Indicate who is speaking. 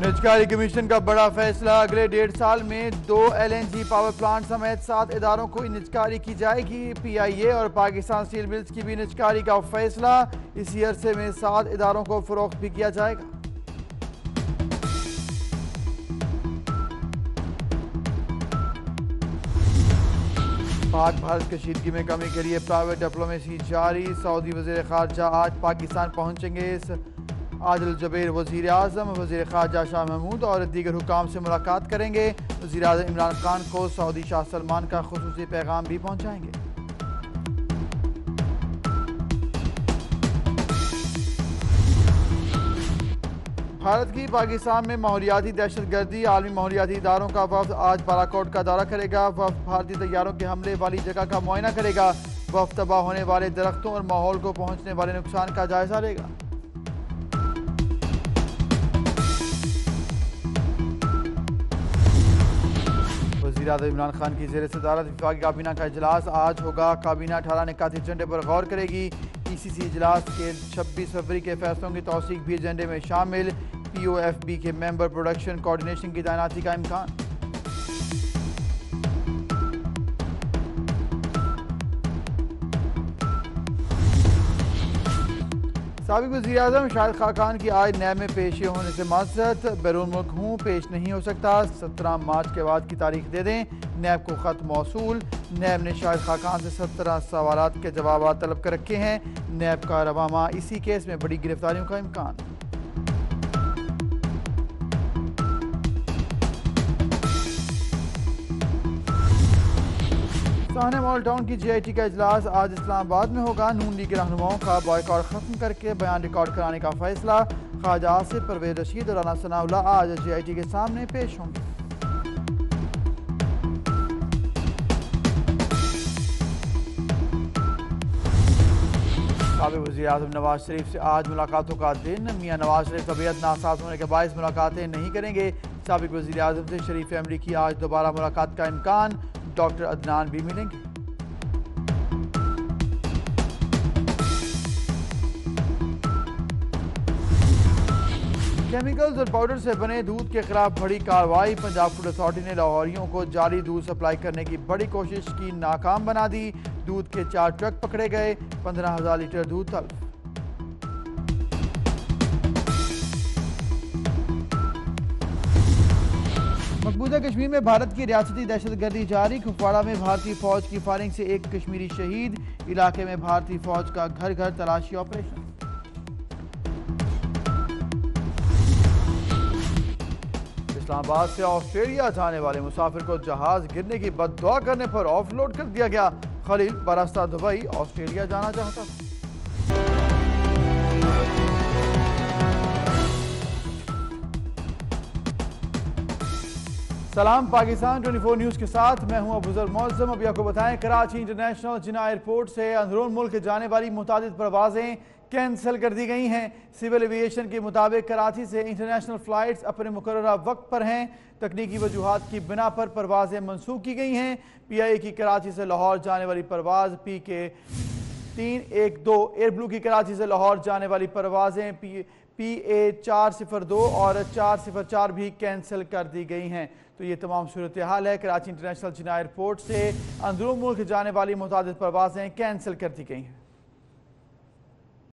Speaker 1: نجکاری کمیشن کا بڑا فیصلہ۔ اگلے ڈیڑھ سال میں دو L N G power plant سمیت سات اداروں کو نجکاری کی جائے گی۔ پی آئی اے اور پاکستان سٹیل ملز کی بھی نجکاری کا فیصلہ۔ اسی عرصے میں سات اداروں کو فروخت بھی کیا جائے گا۔ پاک بھارت کشیدگی میں کمی کے لیے پرائیویٹ ڈپلومیسی جاری۔ سعودی وزیر خارجہ آج پاکستان پہنچیں گے۔ اس عادل جبیر وزیر اعظم، وزیر خارجہ شاہ محمود اور دیگر حکام سے ملاقات کریں گے۔ وزیر اعظم عمران خان کو سعودی شاہ سلمان کا خصوصی پیغام بھی پہنچائیں گے۔ بھارت کی پاکستان میں ماحولیاتی دہشت گردی، عالمی ماحولیاتی اداروں کا وفد آج بالاکوٹ کا دورہ کرے گا۔ وفد بھارتی طیاروں کے حملے والی جگہ کا معائنہ کرے گا۔ وفد تباہ ہونے والے درختوں اور ماحول کو پہنچنے والے نقصان کا جائزہ لے گا۔ وزیر اعظم عمران خان کی زیر صدارت وفاقی کابینہ کا اجلاس آج ہوگا۔ کابینہ اٹھارہ نکاتی ایجنڈے پر غور کرے گی۔ ای سی سی اجلاس کے چھبیس فروری کے فیصلوں کی توثیق بھی ایجنڈے میں شامل۔ پی او ایف بی کے ممبر پروڈکشن کوارڈینیشن کی تعیناتی کا امکان۔ سابق وزیر اعظم شاہد خاقان کی آج نیب میں پیشی ہونے سے معذرت بیرون ملک ہوں، پیش نہیں ہو سکتا۔ سترہ مارچ کے بعد کی تاریخ دے دیں۔ نیب کو خط موصول۔ نیب نے شاہد خاقان سے سترہ سوالات کے جوابات طلب کر رکھے ہیں۔ نیب کا روامہ اسی کیس میں بڑی گرفتاریوں کا امکان۔ سانے مال ٹاؤن کی جی آئی ٹی کا اجلاس آج اسلام آباد میں ہوگا۔ نون لیگ کے رہنماؤں کا بائیکاٹ ختم کر کے بیان ریکارڈ کرانے کا فیصلہ۔ خواجہ آصف پرویز رشید اور رانا ثناء اللہ آج جی آئی ٹی کے سامنے پیش ہوں گے۔ سابق وزیر اعظم نواز شریف سے آج ملاقاتوں کا دن۔ میاں نواز شریف طبیعت ناساز ہونے کے باعث ملاقاتیں نہیں کریں گے۔ سابق وزیر اعظم سے شریف فیملی کی آج دوبارہ ملاقات کا امکان۔ ڈاکٹر عدنان بھی ملیں گے۔ کیمیکلز اور پاؤڈر سے بنے دودھ کے خلاف بڑی کاروائی پنجاب فوڈ اتھارٹی نے لاہوریوں کو جاری دودھ سپلائی کرنے کی بڑی کوشش کی، ناکام بنا دی۔ دودھ کے چار ٹرک پکڑے گئے، پندرہ ہزار لیٹر دودھ تلف۔ مقبوضہ کشمیر میں بھارت کی ریاستی دہشت گردی جاری، کپواڑہ میں بھارتی فوج کی فائرنگ سے ایک کشمیری شہید، علاقے میں بھارتی فوج کا گھر گھر تلاشی آپریشن۔ اسلام آباد سے آسٹریلیا جانے والے مسافر کو جہاز گرنے کی بد دعا کرنے پر آف لوڈ کر دیا گیا۔ خلیل براستہ دبئی، آسٹریلیا جانا چاہتا۔ سلام پاکستان 24 نیوز کے ساتھ، میں ہوں ابوذر معظم۔ ابھی آپ کو بتائیں، کراچی انٹرنیشنل جنا ایئرپورٹ سے اندرون ملک جانے والی متعدد پروازیں کینسل کر دی گئی ہیں۔ سول ایویشن کے مطابق کراچی سے انٹرنیشنل فلائٹس اپنے مقررہ وقت پر ہیں۔ تکنیکی وجوہات کی بنا پر پروازیں منسوخ کی گئی ہیں۔ پی آئی اے کی کراچی سے لاہور جانے والی پرواز پی کے تین ایک دو، ایئر بلو کی کراچی سے لاہور جانے والی پروازیں پی پی اے چار صفر دو اور چار صفر چار بھی کینسل کر دی گئی ہیں۔ تو یہ تمام صورتحال ہے۔ کراچی انٹرنیشنل چنا ایئرپورٹ سے اندرون ملک جانے والی متعدد پروازیں کینسل کر دی گئی ہیں۔